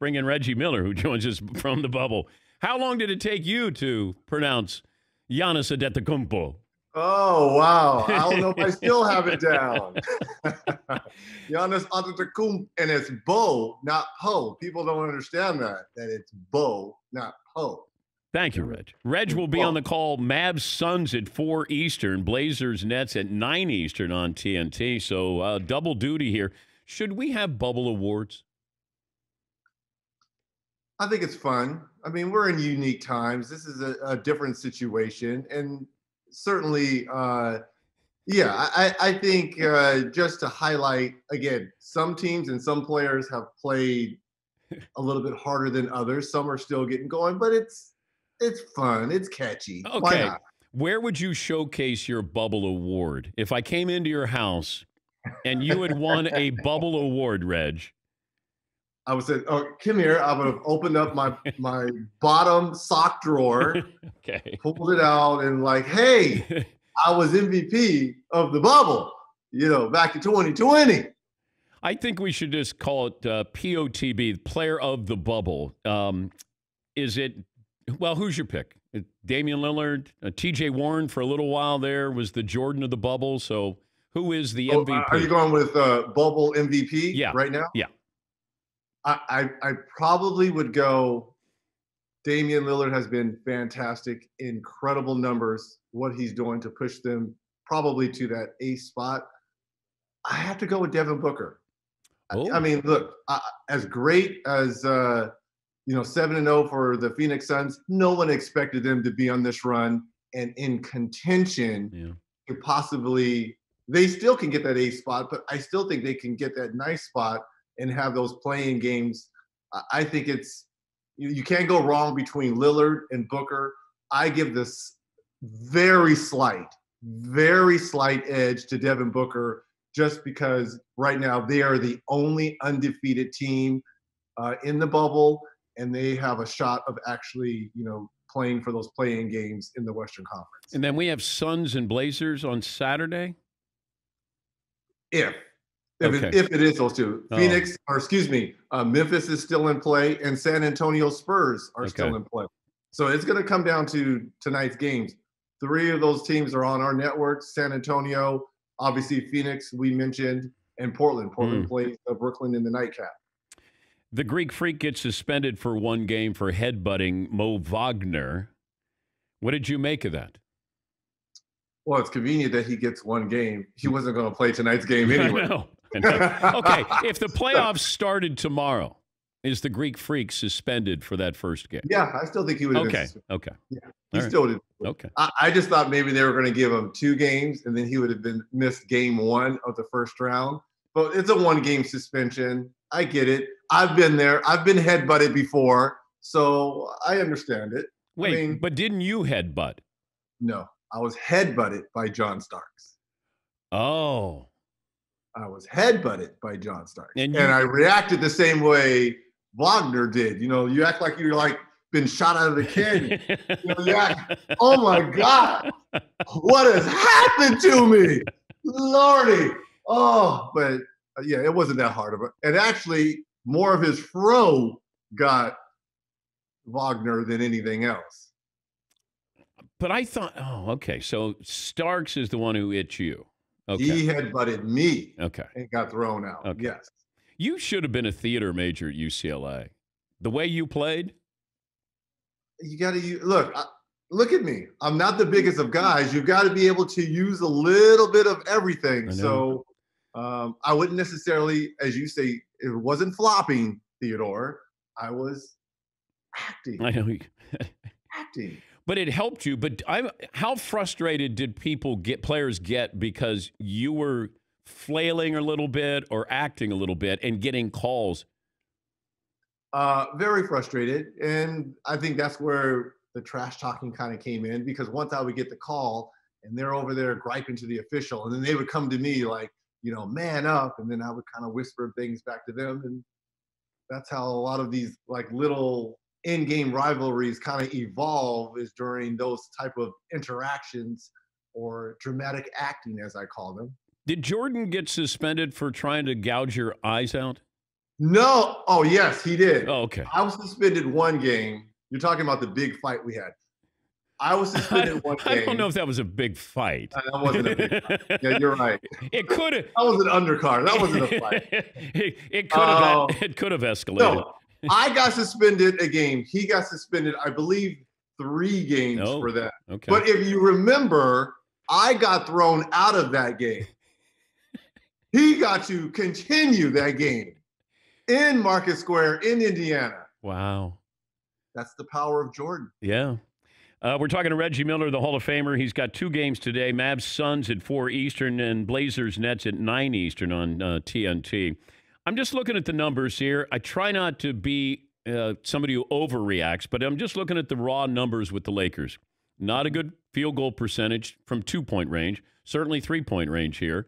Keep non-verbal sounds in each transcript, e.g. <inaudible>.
bring in Reggie Miller, who <laughs> joins us from the bubble. How long did it take you to pronounce Giannis Antetokounmpo? Oh wow! I don't know if I <laughs> still have it down. <laughs> Giannis Antetokounmpo, and it's Bo, not Poe. People don't understand that that it's Bo, not Poe. Thank you, Reg. Reg will be on the call. Mavs Suns at four Eastern, Blazers Nets at nine Eastern on TNT. So uh, double duty here. Should we have bubble awards? I think it's fun. I mean, we're in unique times. This is a, a different situation, and certainly, uh, yeah, I, I think uh, just to highlight again, some teams and some players have played a little bit harder than others. Some are still getting going, but it's it's fun. It's catchy. Okay. Where would you showcase your bubble award? If I came into your house and you had won a bubble award, Reg. I would say, "Oh, come here." I would have opened up my <laughs> my bottom sock drawer, <laughs> okay, pulled it out, and like, "Hey, <laughs> I was MVP of the bubble." You know, back in 2020. I think we should just call it uh, POTB, Player of the Bubble. Um, is it? Well, who's your pick? Damian Lillard, uh, T.J. Warren for a little while there was the Jordan of the bubble. So, who is the oh, MVP? Are you going with uh, bubble MVP? Yeah. Right now? Yeah. I, I, I probably would go. Damian Lillard has been fantastic, incredible numbers. What he's doing to push them probably to that A spot. I have to go with Devin Booker. Oh. I, I mean, look, uh, as great as uh, you know, seven and zero for the Phoenix Suns. No one expected them to be on this run and in contention Yeah. to possibly. They still can get that A spot, but I still think they can get that nice spot and have those play-in games. I- think it's you, you can't go wrong between Lillard and Booker. I give this very slight, very slight edge to Devin Booker just because right now they are the only undefeated team uh, in the bubble, and they have a shot of actually, you know, playing for those play-in games in the Western Conference. And then we have Suns and Blazers on Saturday. If if, Okay. it, if it is those two, Oh. Phoenix or excuse me, uh, Memphis is still in play, and San Antonio Spurs are Okay. still in play. So it's going to come down to tonight's games. Three of those teams are on our network. San Antonio, obviously Phoenix, we mentioned, and Portland. Portland Mm. plays uh, Brooklyn in the nightcap. The Greek Freak gets suspended for one game for headbutting Mo Wagner. What did you make of that? Well, it's convenient that he gets one game. He wasn't going to play tonight's game <laughs> anyway. <laughs> Okay, if the playoffs started tomorrow, is the Greek Freak suspended for that first game? Yeah, I still think he would have Okay. Okay. He All right. still did. Okay. I, I just thought maybe they were going to give him two games, and then he would have been missed game one of the first round. But it's a one-game suspension. I get it. I've been there. I've been headbutted before, so I understand it. Wait, mean- but didn't you headbutt? No, I was headbutted by John Starks. Oh. I was headbutted by John Starks, And and, I reacted the same way Wagner did. You know, you act like you're like been shot out of the canyon. <laughs> You know, act, oh my God, what has happened to me? Lordy. Oh, but uh, yeah, it wasn't that hard of it. And actually, more of his fro got Wagner than anything else. But I thought, oh, okay. So Starks is the one who hit you. Okay. He had butted me okay. and got thrown out. Okay. Yes. You should have been a theater major at UCLA. The way you played, You got to look. I, look at me. I'm not the biggest of guys. You've got to be able to use a little bit of everything. So um, I wouldn't necessarily, as you say, it wasn't flopping, Theodore. I was acting. I know. you- <laughs> acting. But it helped you. But I, how frustrated did people get, players get because you were flailing a little bit or acting a little bit and getting calls? Uh, very frustrated, and I think that's where the trash talking kind of came in because once I would get the call and they're over there griping to the official, and then they would come to me like, you know, man up, and then I would kind of whisper things back to them, and that's how a lot of these like little in-game rivalries kind of evolve is during those type of interactions or dramatic acting, as I call them. Did Jordan get suspended for trying to gouge your eyes out? No. Oh, yes, he did. Oh, okay. I was suspended one game. You're talking about the big fight we had. I was suspended I, <laughs> one game. I don't know if that was a big fight. Uh, That wasn't a big fight. <laughs> Yeah, you're right. It could have. That was an undercard. That wasn't a fight. <laughs> it, it could have. Oh. it could have escalated. No, <laughs> I got suspended a game. He got suspended, I believe, three games Oh. for that. Okay. But if you remember, I got thrown out of that game. <laughs> he got to continue that game in Market Square in Indiana. wow. That's the power of Jordan. Yeah. Uh, we're talking to Reggie Miller, the Hall of Famer. He's got two games today Mavs Suns at 4 Eastern and Blazers Nets at 9 Eastern on uh, TNT. I'm just looking at the numbers here. I try not to be uh, somebody who overreacts, but I'm just looking at the raw numbers with the Lakers. Not a good field goal percentage from two point range, certainly three point range here.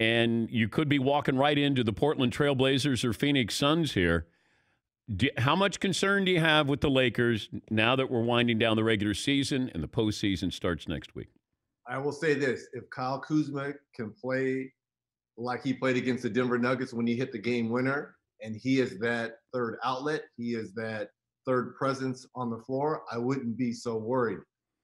And you could be walking right into the Portland Trailblazers or Phoenix Suns here. Do, how much concern do you have with the Lakers now that we're winding down the regular season and the postseason starts next week? I will say this if Kyle Kuzma can play like he played against the Denver Nuggets when he hit the game winner, and he is that third outlet, he is that third presence on the floor, I wouldn't be so worried.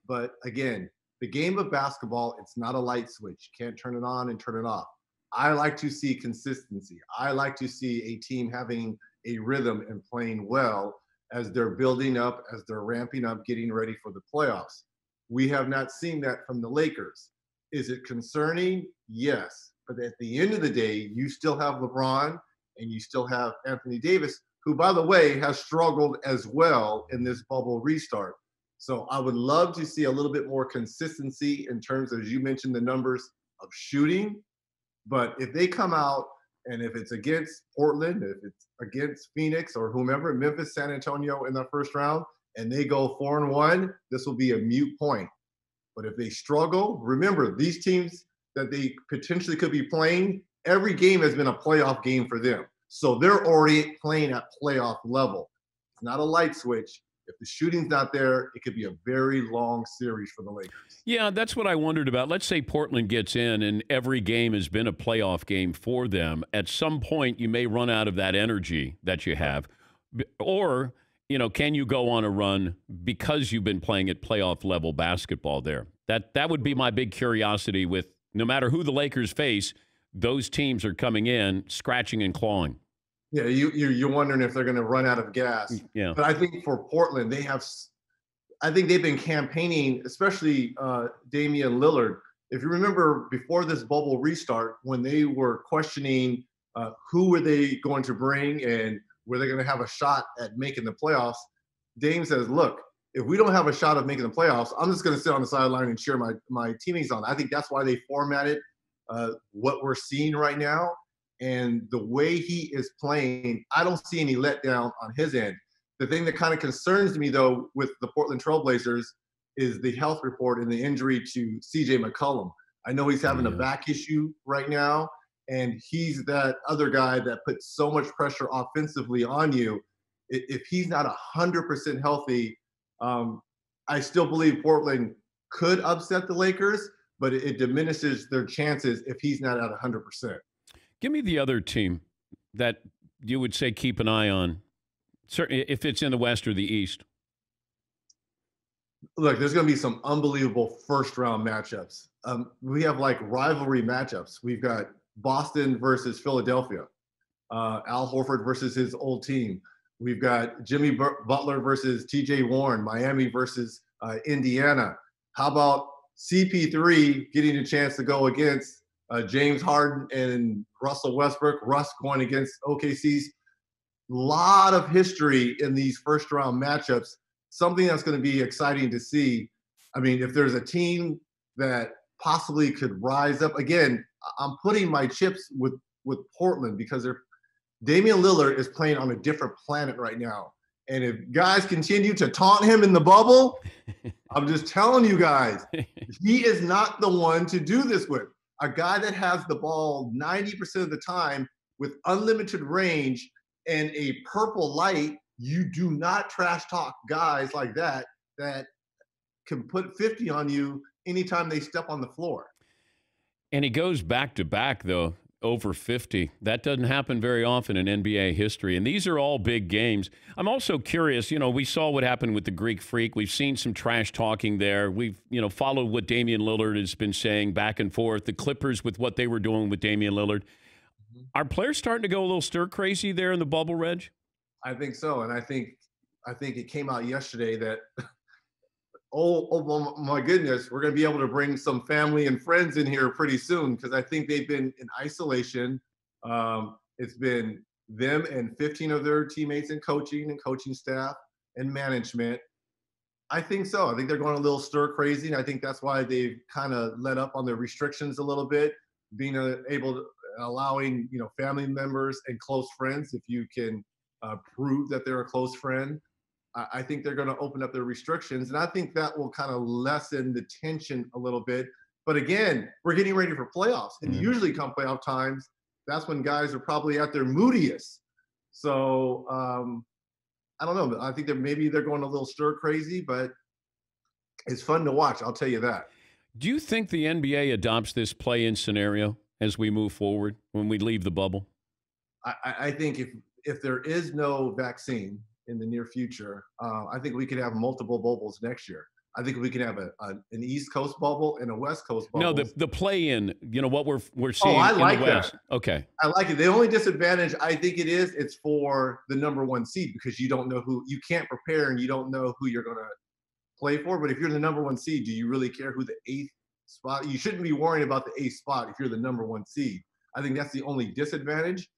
But again, the game of basketball, it's not a light switch. You can't turn it on and turn it off. I like to see consistency. I like to see a team having a rhythm and playing well as they're building up, as they're ramping up, getting ready for the playoffs. We have not seen that from the Lakers. Is it concerning? Yes. But at the end of the day, you still have LeBron and you still have Anthony Davis, who, by the way, has struggled as well in this bubble restart. So I would love to see a little bit more consistency in terms of, as you mentioned, the numbers of shooting. But if they come out and if it's against Portland, if it's against Phoenix or whomever, Memphis, San Antonio in the first round, and they go four and one, this will be a mute point. But if they struggle, remember these teams that they potentially could be playing, every game has been a playoff game for them. So they're already playing at playoff level. It's not a light switch. If the shooting's not there, it could be a very long series for the Lakers. Yeah, that's what I wondered about. Let's say Portland gets in and every game has been a playoff game for them. At some point, you may run out of that energy that you have. Or, you know, can you go on a run because you've been playing at playoff level basketball there? That that would be my big curiosity with no matter who the Lakers face, those teams are coming in scratching and clawing. Yeah, you, you you're wondering if they're going to run out of gas. Yeah. But I think for Portland, they have. I think they've been campaigning, especially uh, Damian Lillard. If you remember before this bubble restart, when they were questioning uh, who were they going to bring and were they going to have a shot at making the playoffs, Dame says, "Look, if we don't have a shot of making the playoffs, I'm just going to sit on the sideline and cheer my my teammates on." I think that's why they formatted uh, what we're seeing right now and the way he is playing, I don't see any letdown on his end. The thing that kind of concerns me though with the Portland Trailblazers is the health report and the injury to CJ McCollum. I know he's having a back issue right now, and he's that other guy that puts so much pressure offensively on you. If he's not 100% healthy, um, I still believe Portland could upset the Lakers, but it, it diminishes their chances if he's not at 100%. Give me the other team that you would say keep an eye on, certainly if it's in the West or the East. look, there's going to be some unbelievable first round matchups. Um, we have like rivalry matchups. We've got Boston versus Philadelphia, uh, Al Horford versus his old team. We've got Jimmy Butler versus TJ Warren, Miami versus uh, Indiana. How about CP3 getting a chance to go against uh, James Harden and Russell Westbrook? Russ going against OKC's A lot of history in these first round matchups something that's going to be exciting to see. I mean, if there's a team that possibly could rise up again, I'm putting my chips with with Portland because they're Damian Lillard is playing on a different planet right now. And if guys continue to taunt him in the bubble, <laughs> I'm just telling you guys, <laughs> he is not the one to do this with. A guy that has the ball 90% of the time with unlimited range and a purple light, you do not trash talk guys like that that can put 50 on you anytime they step on the floor. And he goes back to back, though, over 50. That doesn't happen very often in NBA history. And these are all big games. I'm also curious, you know, we saw what happened with the Greek Freak. We've seen some trash talking there. We've, you know, followed what Damian Lillard has been saying back and forth, the Clippers with what they were doing with Damian Lillard. Mm-hmm. Are players starting to go a little stir crazy there in the bubble, Reg? I think so. And I think I think it came out yesterday that oh, oh my goodness, we're going to be able to bring some family and friends in here pretty soon because I think they've been in isolation. Um, it's been them and 15 of their teammates in coaching and coaching staff and management. I think so. I think they're going a little stir crazy. And I think that's why they've kind of let up on their restrictions a little bit, being uh, able to allowing you know family members and close friends if you can uh, prove that they're a close friend I think they're going to open up their restrictions, and I think that will kind of lessen the tension a little bit. But again, we're getting ready for playoffs, and mm-hmm. usually come playoff times, that's when guys are probably at their moodiest. So um, I don't know. I think that maybe they're going a little stir crazy, but it's fun to watch. I'll tell you that. Do you think the NBA adopts this play-in scenario as we move forward when we leave the bubble? I, I think if if there is no vaccine, in the near future. Uh, I think we could have multiple bubbles next year. I think we can have a, a, an East Coast bubble and a West Coast bubble. No, the the play in, you know what we're we're oh, seeing. Oh, I like that. Okay, I like it. The only disadvantage I think it is it's for the number one seed because you don't know who you can't prepare and you don't know who you're gonna play for. But if you're the number one seed, do you really care who the eighth spot? You shouldn't be worrying about the eighth spot if you're the number one seed. I think that's the only disadvantage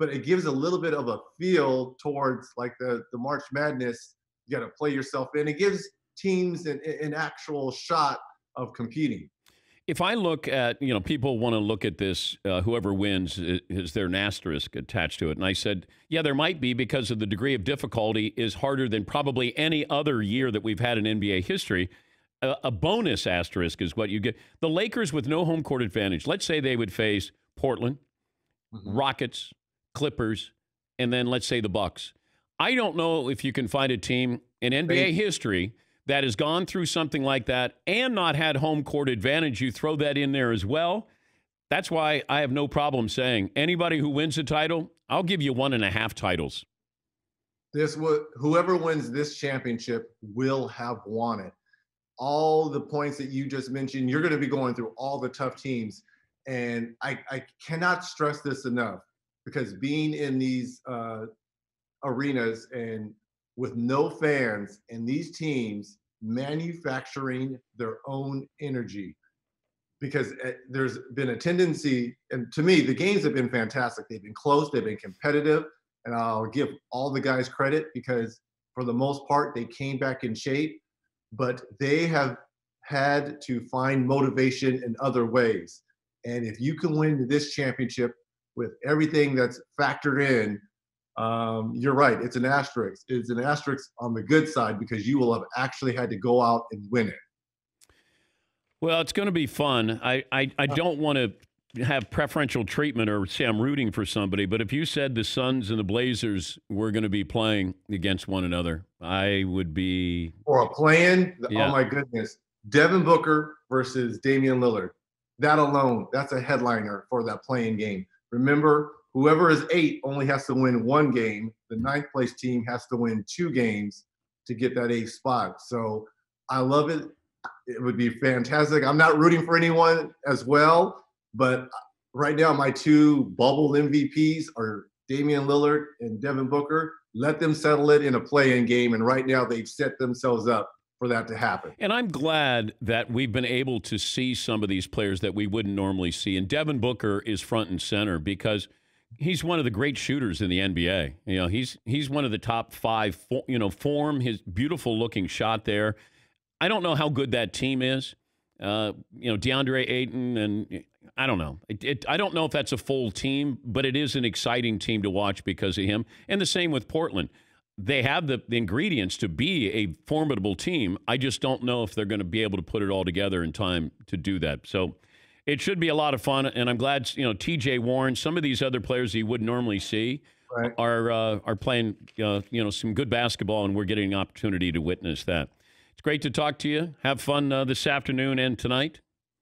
but it gives a little bit of a feel towards like the the March Madness. You got to play yourself in. It gives teams an, an actual shot of competing. If I look at, you know, people want to look at this, uh, whoever wins, is there an asterisk attached to it? And I said, yeah, there might be because of the degree of difficulty is harder than probably any other year that we've had in NBA history. A, a bonus asterisk is what you get. The Lakers with no home court advantage, let's say they would face Portland, mm-hmm. Rockets, Clippers, and then let's say the Bucks. I don't know if you can find a team in NBA history that has gone through something like that and not had home court advantage. You throw that in there as well. That's why I have no problem saying anybody who wins a title, I'll give you one and a half titles. This will whoever wins this championship will have won it. All the points that you just mentioned, you're going to be going through all the tough teams. And I, I cannot stress this enough because being in these uh, arenas and with no fans and these teams manufacturing their own energy because eh, there's been a tendency and to me the games have been fantastic. They've been close they've been competitive and i'll give all the guys credit because for the most part they came back in shape but they have had to find motivation in other ways. And if you can win this championship with everything that's factored in, um, you're right. It's an asterisk. It's an asterisk on the good side because you will have actually had to go out and win it. Well, it's going to be fun. I, I, I uh. don't want to have preferential treatment or say I'm rooting for somebody, but if you said the Suns and the Blazers were going to be playing against one another, I would be. Or a plan? Oh, yeah. Oh, my goodness. Devin Booker versus Damian Lillard. That alone, that's a headliner for that play-in game. Remember, whoever is eight only has to win one game. The ninth place team has to win two games to get that eighth spot. So I love it. It would be fantastic. I'm not rooting for anyone as well, but uh, right now my two bubble MVPs are Damian Lillard and Devin Booker. Let them settle it in a play-in game, and right now they've set themselves up for that to happen. And I'm glad that we've been able to see some of these players that we wouldn't normally see. And Devin Booker is front and center because he's one of the great shooters in the NBA. You know, he's he's one of the top five. You know, form his beautiful looking shot there. I don't know how good that team is. Uh, you know, DeAndre Ayton and I don't know. It, it, I don't know if that's a full team, but it is an exciting team to watch because of him. And the same with Portland they have the, the, ingredients to be a formidable team. I just don't know if they're going to be able to put it all together in time to do that. So it should be a lot of fun, and I'm glad you know T.J. Warren, some of these other players you would normally see. Right. Are uh, are playing uh, you know some good basketball, and we're getting an opportunity to witness that. It's great to talk to you. Have fun uh, this afternoon and tonight.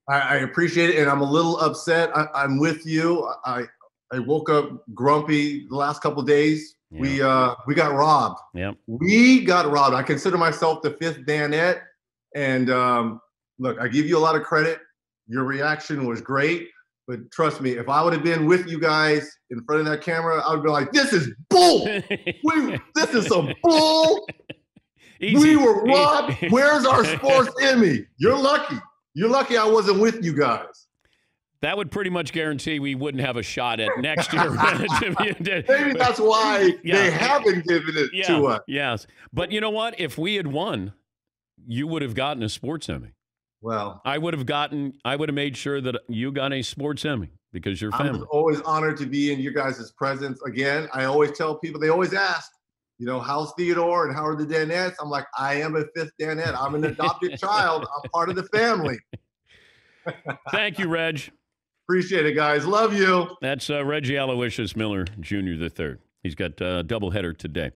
I, I appreciate it, and I'm a little upset. I, am with you. I I woke up grumpy the last couple days. Yeah. We uh we got robbed. Yeah. We got robbed. I consider myself the fifth Danette, and um, look, I give you a lot of credit. Your reaction was great. But trust me, if I would have been with you guys in front of that camera, I would be like, "This is bull. we, <laughs> this is some bull. <laughs> Easy. We were robbed. <laughs> Where's our sports Emmy? You're lucky. You're lucky I wasn't with you guys. That would pretty much guarantee we wouldn't have a shot at next year. <laughs> <laughs> Maybe that's why yeah. they haven't given it yeah. to us. Yes. But you know what? If we had won, you would have gotten a sports Emmy. Well, I would have gotten, I would have made sure that you got a sports Emmy because you're family. I'm always honored to be in your guys' presence. Again, I always tell people, they always ask, you know, how's Theodore and how are the Danettes? I'm like, I am a fifth Danette. I'm an adopted child. I'm part of the family. <laughs> Thank you, Reg. Appreciate it, guys. Love you. That's uh, Reggie Aloysius Miller Jr. the third. He's got a uh, doubleheader today.